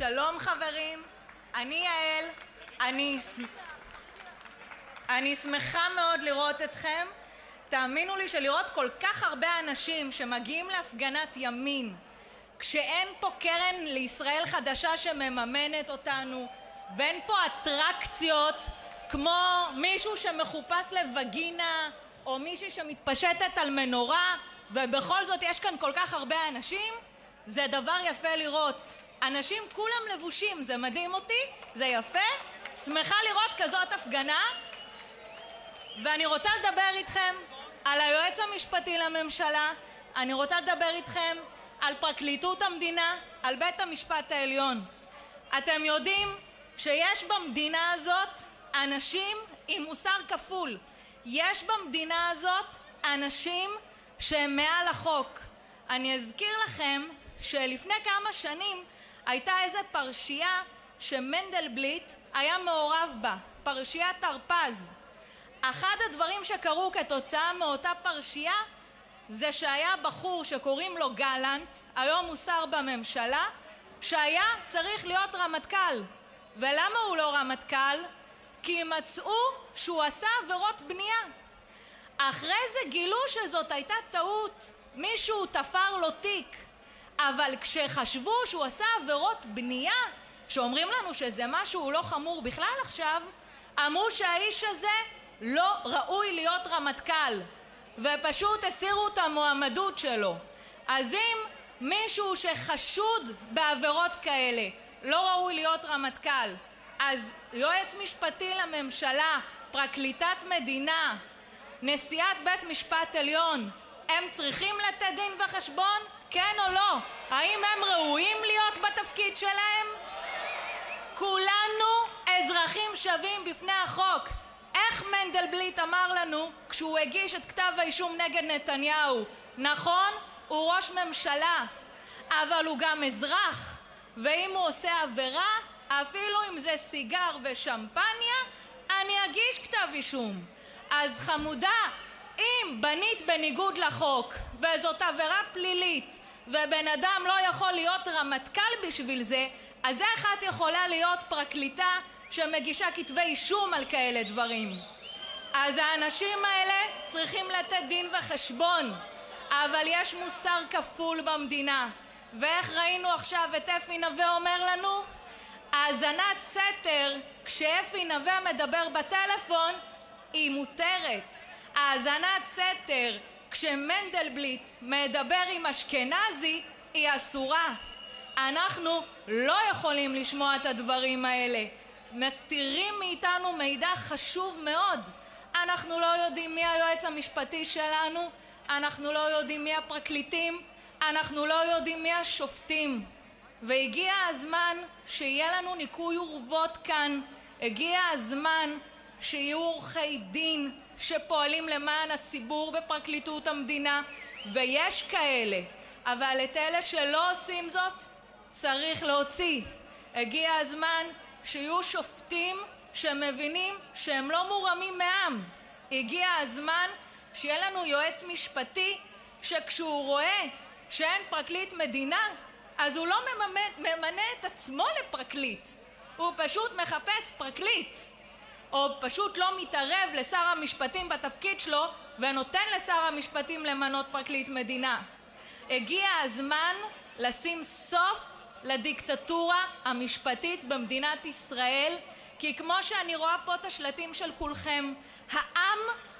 שלום חברים, אני יעל, אני, אני שמחה מאוד לראות אתכם. תאמינו לי שלראות כל כך הרבה אנשים שמגיעים להפגנת ימין כשאין פה קרן לישראל חדשה שמממנת אותנו ואין פה אטרקציות כמו מישהו שמחופש לווגינה או מישהי שמתפשטת על מנורה ובכל זאת יש כאן כל כך הרבה אנשים זה דבר יפה לראות אנשים כולם לבושים, זה מדהים אותי, זה יפה, שמחה לראות כזאת הפגנה ואני רוצה לדבר איתכם על היועץ המשפטי לממשלה, אני רוצה לדבר איתכם על פרקליטות המדינה, על בית המשפט העליון. אתם יודעים שיש במדינה הזאת אנשים עם מוסר כפול. יש במדינה הזאת אנשים שהם מעל החוק. אני אזכיר לכם שלפני כמה שנים הייתה איזה פרשייה שמנדלבליט היה מעורב בה, פרשיית הרפז. אחד הדברים שקרו כתוצאה מאותה פרשייה זה שהיה בחור שקוראים לו גלנט, היום הוא שר בממשלה, שהיה צריך להיות רמטכ"ל. ולמה הוא לא רמטכ"ל? כי מצאו שהוא עשה עבירות בנייה. אחרי זה גילו שזאת הייתה טעות, מישהו תפר לו תיק. אבל כשחשבו שהוא עשה עבירות בנייה, שאומרים לנו שזה משהו לא חמור בכלל עכשיו, אמרו שהאיש הזה לא ראוי להיות רמטכ"ל, ופשוט הסירו את המועמדות שלו. אז אם מישהו שחשוד בעבירות כאלה לא ראוי להיות רמטכ"ל, אז יועץ משפטי לממשלה, פרקליטת מדינה, נשיאת בית משפט עליון, הם צריכים לתת דין וחשבון? כן או לא? האם הם ראויים להיות בתפקיד שלהם? כולנו אזרחים שווים בפני החוק. איך מנדלבליט אמר לנו כשהוא הגיש את כתב האישום נגד נתניהו? נכון, הוא ראש ממשלה, אבל הוא גם אזרח, ואם הוא עושה עבירה, אפילו אם זה סיגר ושמפניה, אני אגיש כתב אישום. אז חמודה, אם בנית בניגוד לחוק וזאת עבירה פלילית ובן אדם לא יכול להיות רמטכ"ל בשביל זה, אז איך את יכולה להיות פרקליטה שמגישה כתבי אישום על כאלה דברים? אז האנשים האלה צריכים לתת דין וחשבון, אבל יש מוסר כפול במדינה. ואיך ראינו עכשיו את אפי נווה אומר לנו? האזנת סתר, כשאפי נווה מדבר בטלפון, היא מותרת. האזנת סתר כשמנדלבליט מדבר עם אשכנזי היא אסורה. אנחנו לא יכולים לשמוע את הדברים האלה. מסתירים מאיתנו מידע חשוב מאוד. אנחנו לא יודעים מי היועץ המשפטי שלנו, אנחנו לא יודעים מי הפרקליטים, אנחנו לא יודעים מי השופטים. והגיע הזמן שיהיה לנו ניקוי אורוות כאן, הגיע הזמן שיהיו עורכי דין שפועלים למען הציבור בפרקליטות המדינה ויש כאלה. אבל את אלה שלא עושים זאת צריך להוציא. הגיע הזמן שיהיו שופטים שמבינים שהם לא מורמים מעם. הגיע הזמן שיהיה לנו יועץ משפטי שכשהוא רואה שאין פרקליט מדינה אז הוא לא ממנה, ממנה את עצמו לפרקליט. הוא פשוט מחפש פרקליט או פשוט לא מתערב לשר המשפטים בתפקיד שלו ונותן לשר המשפטים למנות פרקליט מדינה. הגיע הזמן לשים סוף לדיקטטורה המשפטית במדינת ישראל כי כמו שאני רואה פה את השלטים של כולכם העם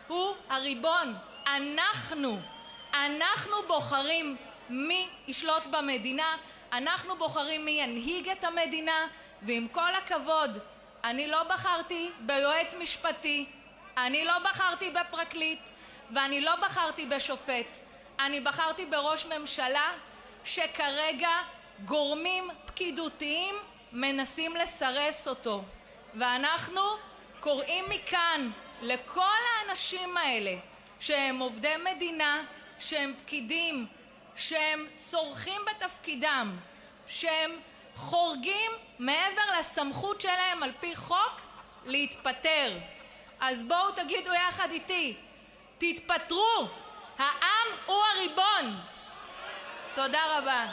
הוא הריבון אנחנו אנחנו בוחרים מי ישלוט במדינה אנחנו בוחרים מי ינהיג את המדינה ועם כל הכבוד אני לא בחרתי ביועץ משפטי, אני לא בחרתי בפרקליט ואני לא בחרתי בשופט. אני בחרתי בראש ממשלה שכרגע גורמים פקידותיים מנסים לסרס אותו. ואנחנו קוראים מכאן לכל האנשים האלה שהם עובדי מדינה, שהם פקידים, שהם סורחים בתפקידם, שהם חורגים מעבר לסמכות שלהם על פי חוק להתפטר. אז בואו תגידו יחד איתי, תתפטרו, העם הוא הריבון. תודה רבה.